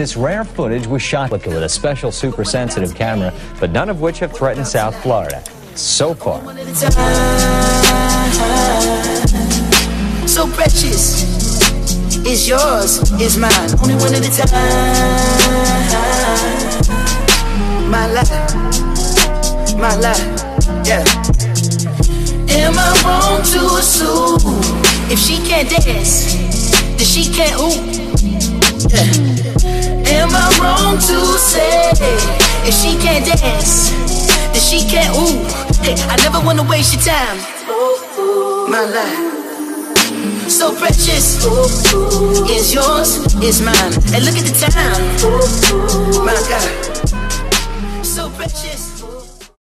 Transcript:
this rare footage was shot with a special super sensitive camera, but none of which have threatened South Florida so far. So precious is yours, is mine. Only one at a time. My life, my life, yeah. Am I wrong to assume if she can't dance, that she can't ooh? Yeah. If she can't dance, then she can't ooh? Hey, I never wanna waste your time. My life so precious is yours, is mine. And look at the time, my God, so precious.